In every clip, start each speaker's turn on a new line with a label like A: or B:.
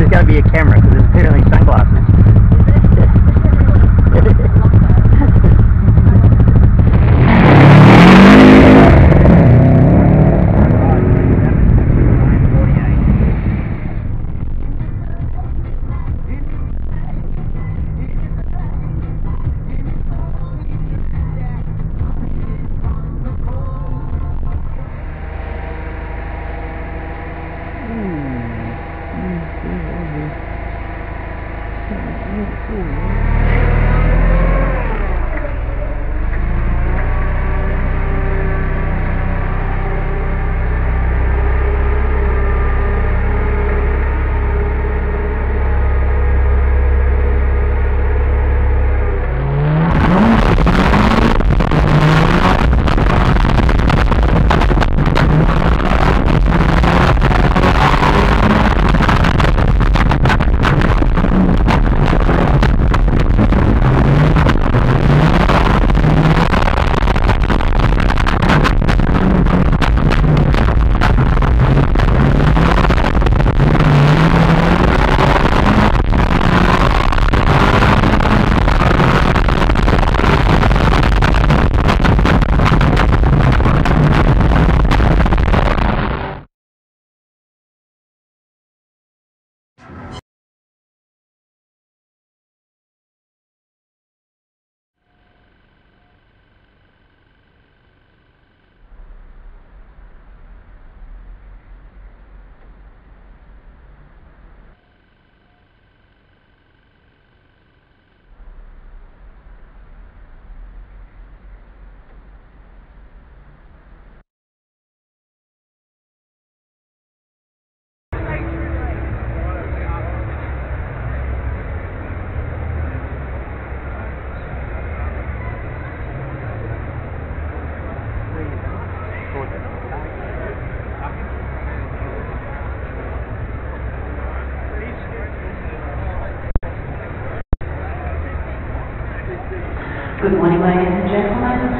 A: there's got to be a camera because there's apparently sunglasses. Muito lindo. Né?
B: Good morning, ladies and gentlemen.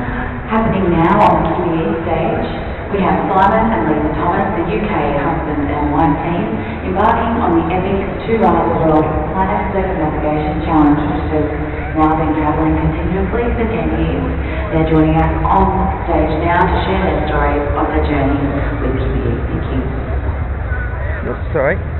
B: Happening now on the QBE stage, we have Simon and Lisa Thomas, the UK husband and wife team, embarking on the epic two-ride world planet circumnavigation challenge, which has now been travelling continuously for 10 years. They're joining us on stage now to share their stories of their journey with QBE. Thank you.
A: That's.